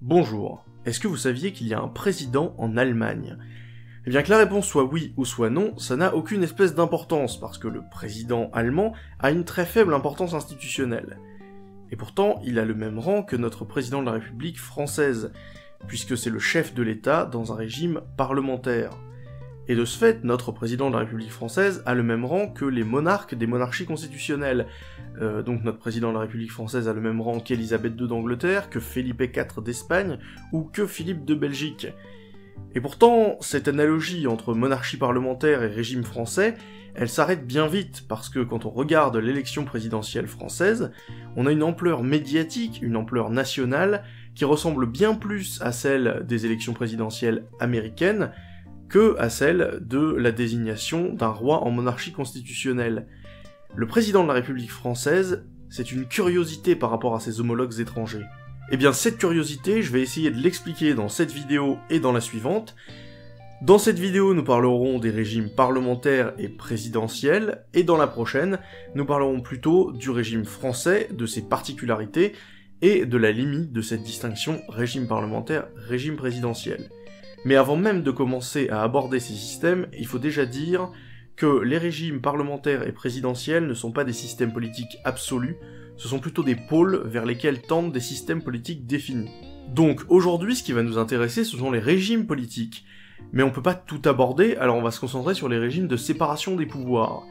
Bonjour. Est-ce que vous saviez qu'il y a un président en Allemagne? Eh bien que la réponse soit oui ou soit non, ça n'a aucune espèce d'importance, parce que le président allemand a une très faible importance institutionnelle. Et pourtant, il a le même rang que notre président de la République française, puisque c'est le chef de l'État dans un régime parlementaire. Et de ce fait, notre président de la République française a le même rang que les monarques des monarchies constitutionnelles. Euh, donc notre président de la République française a le même rang qu'Elisabeth II d'Angleterre, que Philippe IV d'Espagne, ou que Philippe de Belgique. Et pourtant, cette analogie entre monarchie parlementaire et régime français, elle s'arrête bien vite, parce que quand on regarde l'élection présidentielle française, on a une ampleur médiatique, une ampleur nationale, qui ressemble bien plus à celle des élections présidentielles américaines, que à celle de la désignation d'un roi en monarchie constitutionnelle. Le président de la République française, c'est une curiosité par rapport à ses homologues étrangers. Eh bien cette curiosité, je vais essayer de l'expliquer dans cette vidéo et dans la suivante. Dans cette vidéo, nous parlerons des régimes parlementaires et présidentiels, et dans la prochaine, nous parlerons plutôt du régime français, de ses particularités, et de la limite de cette distinction régime parlementaire-régime présidentiel. Mais avant même de commencer à aborder ces systèmes, il faut déjà dire que les régimes parlementaires et présidentiels ne sont pas des systèmes politiques absolus, ce sont plutôt des pôles vers lesquels tendent des systèmes politiques définis. Donc aujourd'hui, ce qui va nous intéresser, ce sont les régimes politiques. Mais on peut pas tout aborder, alors on va se concentrer sur les régimes de séparation des pouvoirs.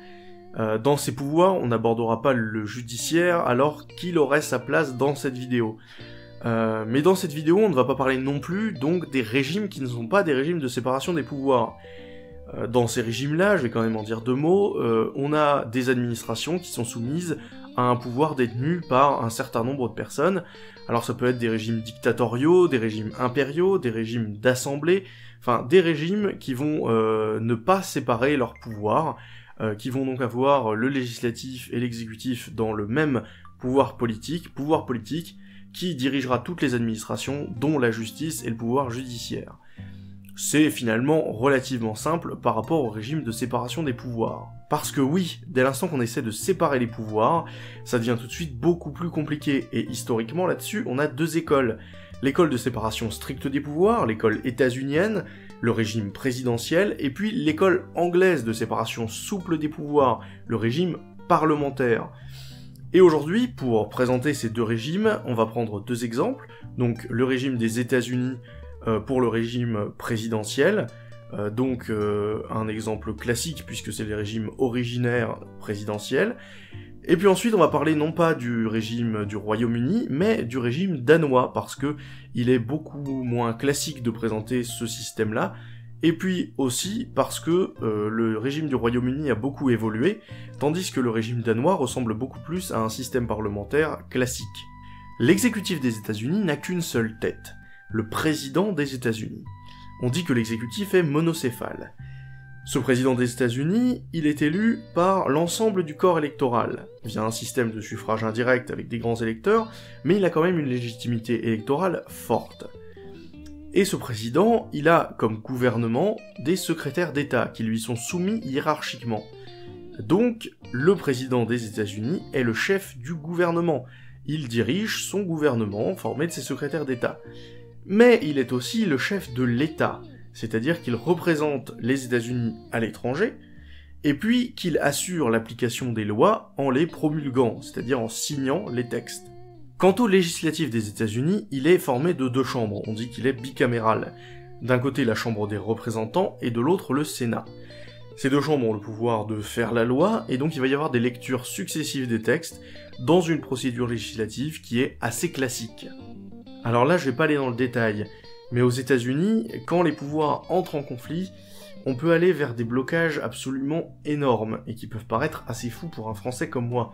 Euh, dans ces pouvoirs, on n'abordera pas le judiciaire, alors qu'il aurait sa place dans cette vidéo. Euh, mais dans cette vidéo, on ne va pas parler non plus donc des régimes qui ne sont pas des régimes de séparation des pouvoirs. Euh, dans ces régimes-là, je vais quand même en dire deux mots, euh, on a des administrations qui sont soumises à un pouvoir détenu par un certain nombre de personnes. Alors ça peut être des régimes dictatoriaux, des régimes impériaux, des régimes d'assemblée, enfin des régimes qui vont ne pas séparer leurs pouvoirs, qui vont donc avoir le législatif et l'exécutif dans le même pouvoir politique, pouvoir politique qui dirigera toutes les administrations, dont la justice et le pouvoir judiciaire. C'est finalement relativement simple par rapport au régime de séparation des pouvoirs. Parce que oui, dès l'instant qu'on essaie de séparer les pouvoirs, ça devient tout de suite beaucoup plus compliqué, et historiquement là-dessus, on a deux écoles. L'école de séparation stricte des pouvoirs, l'école états-unienne, le régime présidentiel, et puis l'école anglaise de séparation souple des pouvoirs, le régime parlementaire. Et aujourd'hui, pour présenter ces deux régimes, on va prendre deux exemples. Donc le régime des États-Unis euh, pour le régime présidentiel, euh, donc euh, un exemple classique puisque c'est les régimes originaires présidentiels. Et puis ensuite, on va parler non pas du régime du Royaume-Uni, mais du régime danois parce que il est beaucoup moins classique de présenter ce système-là et puis aussi parce que euh, le régime du Royaume-Uni a beaucoup évolué, tandis que le régime danois ressemble beaucoup plus à un système parlementaire classique. L'exécutif des États-Unis n'a qu'une seule tête, le président des États-Unis. On dit que l'exécutif est monocéphale. Ce président des États-Unis, il est élu par l'ensemble du corps électoral, via un système de suffrage indirect avec des grands électeurs, mais il a quand même une légitimité électorale forte. Et ce président, il a comme gouvernement des secrétaires d'État qui lui sont soumis hiérarchiquement. Donc, le président des États-Unis est le chef du gouvernement. Il dirige son gouvernement formé de ses secrétaires d'État. Mais il est aussi le chef de l'État, c'est-à-dire qu'il représente les États-Unis à l'étranger, et puis qu'il assure l'application des lois en les promulguant, c'est-à-dire en signant les textes. Quant au législatif des États-Unis, il est formé de deux chambres, on dit qu'il est bicaméral. D'un côté la Chambre des représentants et de l'autre le Sénat. Ces deux chambres ont le pouvoir de faire la loi, et donc il va y avoir des lectures successives des textes dans une procédure législative qui est assez classique. Alors là, je vais pas aller dans le détail, mais aux États-Unis, quand les pouvoirs entrent en conflit, on peut aller vers des blocages absolument énormes, et qui peuvent paraître assez fous pour un Français comme moi.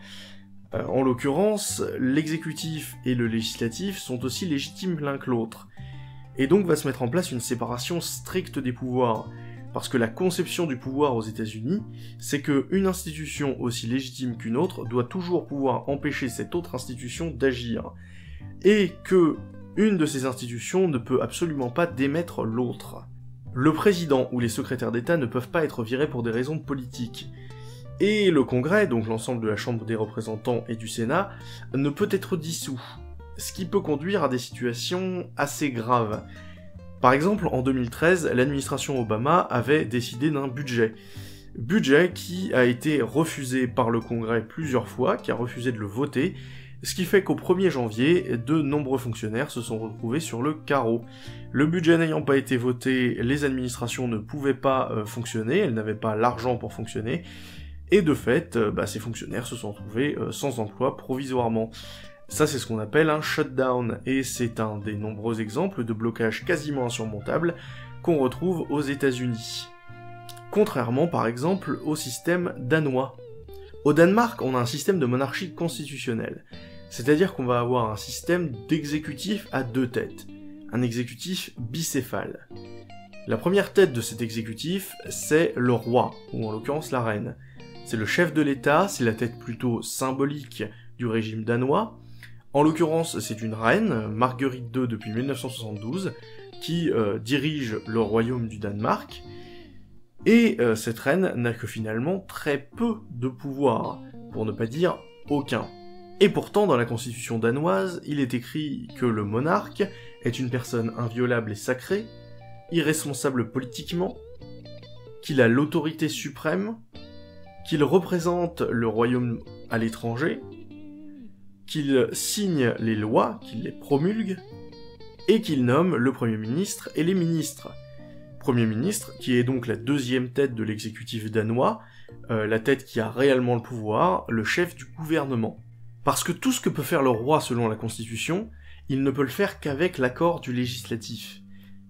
Euh, en l'occurrence, l'exécutif et le législatif sont aussi légitimes l'un que l'autre. Et donc va se mettre en place une séparation stricte des pouvoirs. Parce que la conception du pouvoir aux États-Unis, c'est que une institution aussi légitime qu'une autre doit toujours pouvoir empêcher cette autre institution d'agir. Et que une de ces institutions ne peut absolument pas démettre l'autre. Le président ou les secrétaires d'État ne peuvent pas être virés pour des raisons politiques. Et le Congrès, donc l'ensemble de la Chambre des représentants et du Sénat, ne peut être dissous. ce qui peut conduire à des situations assez graves. Par exemple, en 2013, l'administration Obama avait décidé d'un budget. Budget qui a été refusé par le Congrès plusieurs fois, qui a refusé de le voter, ce qui fait qu'au 1er janvier, de nombreux fonctionnaires se sont retrouvés sur le carreau. Le budget n'ayant pas été voté, les administrations ne pouvaient pas euh, fonctionner, elles n'avaient pas l'argent pour fonctionner, et de fait, euh, bah, ces fonctionnaires se sont retrouvés euh, sans emploi provisoirement. Ça c'est ce qu'on appelle un shutdown, et c'est un des nombreux exemples de blocage quasiment insurmontable qu'on retrouve aux États-Unis. Contrairement par exemple au système danois. Au Danemark, on a un système de monarchie constitutionnelle. C'est-à-dire qu'on va avoir un système d'exécutif à deux têtes, un exécutif bicéphale. La première tête de cet exécutif, c'est le roi, ou en l'occurrence la reine. C'est le chef de l'État, c'est la tête plutôt symbolique du régime danois. En l'occurrence, c'est une reine, Marguerite II depuis 1972, qui euh, dirige le royaume du Danemark. Et euh, cette reine n'a que finalement très peu de pouvoir, pour ne pas dire aucun. Et pourtant, dans la constitution danoise, il est écrit que le monarque est une personne inviolable et sacrée, irresponsable politiquement, qu'il a l'autorité suprême, qu'il représente le royaume à l'étranger, qu'il signe les lois, qu'il les promulgue, et qu'il nomme le Premier ministre et les ministres. Premier ministre, qui est donc la deuxième tête de l'exécutif danois, euh, la tête qui a réellement le pouvoir, le chef du gouvernement. Parce que tout ce que peut faire le roi selon la Constitution, il ne peut le faire qu'avec l'accord du législatif.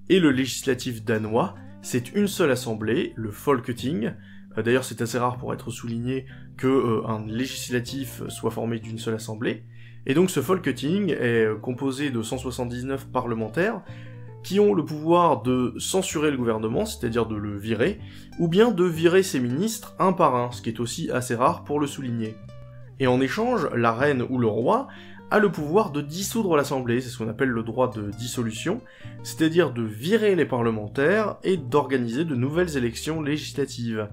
Et le législatif danois, c'est une seule assemblée, le Folketing. Euh, d'ailleurs, c'est assez rare pour être souligné que euh, un législatif soit formé d'une seule assemblée. Et donc ce Folketing est euh, composé de 179 parlementaires qui ont le pouvoir de censurer le gouvernement, c'est-à-dire de le virer, ou bien de virer ses ministres un par un, ce qui est aussi assez rare pour le souligner. Et en échange, la reine ou le roi a le pouvoir de dissoudre l'Assemblée, c'est ce qu'on appelle le droit de dissolution, c'est-à-dire de virer les parlementaires et d'organiser de nouvelles élections législatives.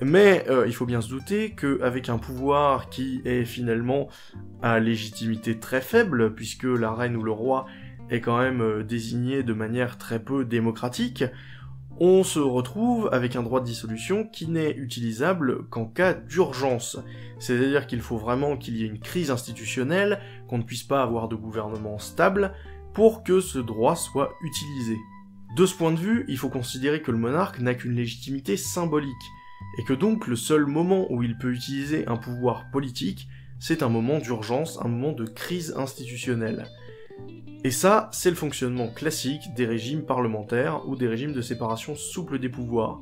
Mais euh, il faut bien se douter qu'avec un pouvoir qui est finalement à légitimité très faible, puisque la reine ou le roi est quand même euh, désigné de manière très peu démocratique, on se retrouve avec un droit de dissolution qui n'est utilisable qu'en cas d'urgence. C'est-à-dire qu'il faut vraiment qu'il y ait une crise institutionnelle, qu'on ne puisse pas avoir de gouvernement stable, pour que ce droit soit utilisé. De ce point de vue, il faut considérer que le monarque n'a qu'une légitimité symbolique, et que donc le seul moment où il peut utiliser un pouvoir politique, c'est un moment d'urgence, un moment de crise institutionnelle. Et ça, c'est le fonctionnement classique des régimes parlementaires ou des régimes de séparation souple des pouvoirs.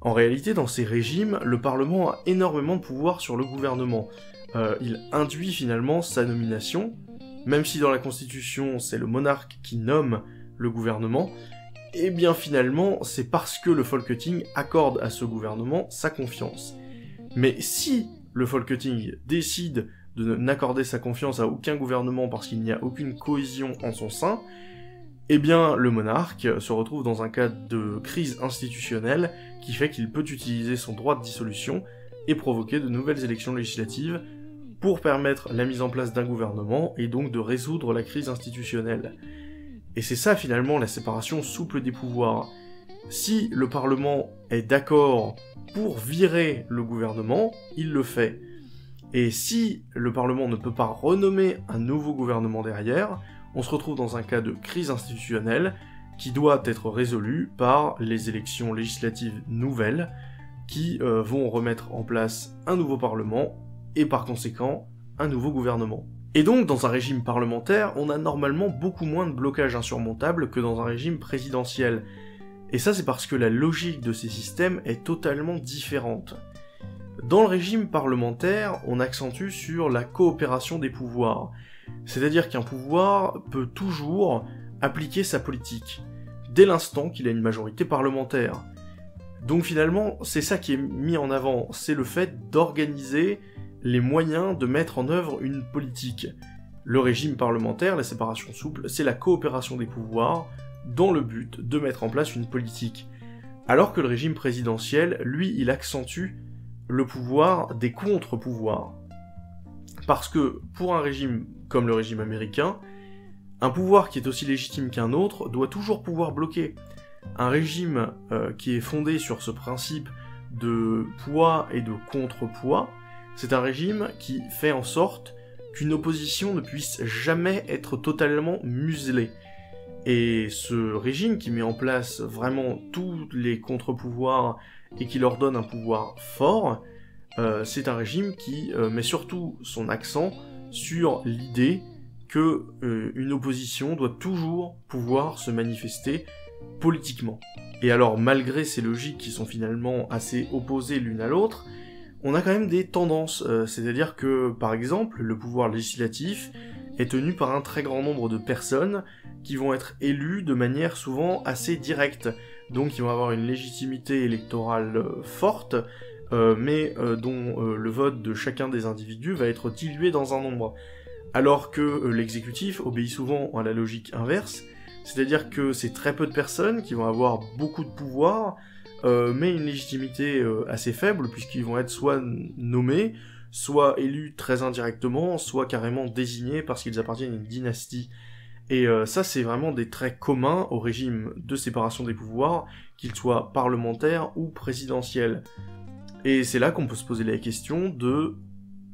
En réalité, dans ces régimes, le Parlement a énormément de pouvoir sur le gouvernement. Euh, il induit finalement sa nomination, même si dans la Constitution c'est le monarque qui nomme le gouvernement, eh bien finalement c'est parce que le Folketing accorde à ce gouvernement sa confiance. Mais si le Folketing décide de n'accorder sa confiance à aucun gouvernement parce qu'il n'y a aucune cohésion en son sein, eh bien le monarque se retrouve dans un cas de crise institutionnelle qui fait qu'il peut utiliser son droit de dissolution et provoquer de nouvelles élections législatives pour permettre la mise en place d'un gouvernement et donc de résoudre la crise institutionnelle. Et c'est ça finalement la séparation souple des pouvoirs. Si le Parlement est d'accord pour virer le gouvernement, il le fait. Et si le Parlement ne peut pas renommer un nouveau gouvernement derrière, on se retrouve dans un cas de crise institutionnelle qui doit être résolu par les élections législatives nouvelles qui euh, vont remettre en place un nouveau Parlement et par conséquent un nouveau gouvernement. Et donc dans un régime parlementaire, on a normalement beaucoup moins de blocages insurmontables que dans un régime présidentiel. Et ça c'est parce que la logique de ces systèmes est totalement différente. Dans le régime parlementaire, on accentue sur la coopération des pouvoirs. C'est-à-dire qu'un pouvoir peut toujours appliquer sa politique, dès l'instant qu'il a une majorité parlementaire. Donc finalement, c'est ça qui est mis en avant, c'est le fait d'organiser les moyens de mettre en œuvre une politique. Le régime parlementaire, la séparation souple, c'est la coopération des pouvoirs dans le but de mettre en place une politique. Alors que le régime présidentiel, lui, il accentue le pouvoir des contre-pouvoirs. Parce que pour un régime comme le régime américain, un pouvoir qui est aussi légitime qu'un autre doit toujours pouvoir bloquer. Un régime euh, qui est fondé sur ce principe de poids et de contrepoids, c'est un régime qui fait en sorte qu'une opposition ne puisse jamais être totalement muselée. Et ce régime qui met en place vraiment tous les contre-pouvoirs et qui leur donne un pouvoir fort, euh, c'est un régime qui euh, met surtout son accent sur l'idée que euh, une opposition doit toujours pouvoir se manifester politiquement. Et alors, malgré ces logiques qui sont finalement assez opposées l'une à l'autre, on a quand même des tendances, c'est-à-dire que, par exemple, le pouvoir législatif est tenu par un très grand nombre de personnes qui vont être élues de manière souvent assez directe, donc ils vont avoir une légitimité électorale forte, euh, mais euh, dont euh, le vote de chacun des individus va être dilué dans un nombre. Alors que l'exécutif obéit souvent à la logique inverse, c'est-à-dire que c'est très peu de personnes qui vont avoir beaucoup de pouvoir, mais une légitimité assez faible, puisqu'ils vont être soit nommés, soit élus très indirectement, soit carrément désignés parce qu'ils appartiennent à une dynastie. Et ça, c'est vraiment des traits communs au régime de séparation des pouvoirs, qu'il soit parlementaire ou présidentiel. Et c'est là qu'on peut se poser la question de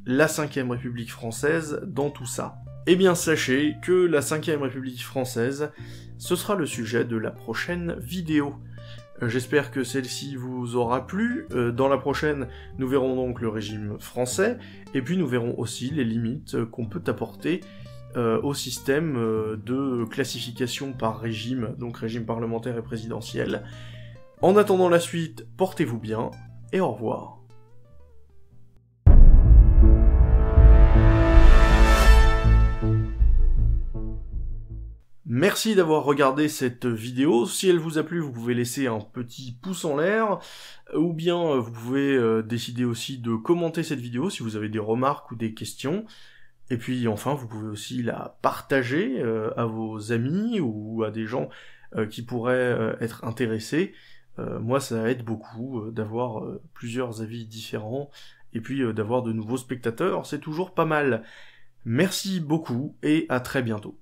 la 5ème République française dans tout ça. Eh bien sachez que la 5ème République française, ce sera le sujet de la prochaine vidéo. Euh, j'espère que celle-ci vous aura plu. Euh, dans la prochaine, nous verrons donc le régime français, et puis nous verrons aussi les limites qu'on peut apporter euh, au système de classification par régime, donc régime parlementaire et présidentiel. En attendant la suite, portez-vous bien, et au revoir. Merci d'avoir regardé cette vidéo. Si elle vous a plu, vous pouvez laisser un petit pouce en l'air, ou bien euh, vous pouvez euh, décider aussi de commenter cette vidéo si vous avez des remarques ou des questions. Et puis enfin, vous pouvez aussi la partager euh, à vos amis ou à des gens qui pourraient être intéressés. Moi, ça aide beaucoup d'avoir plusieurs avis différents et puis d'avoir de nouveaux spectateurs, c'est toujours pas mal. Merci beaucoup et à très bientôt.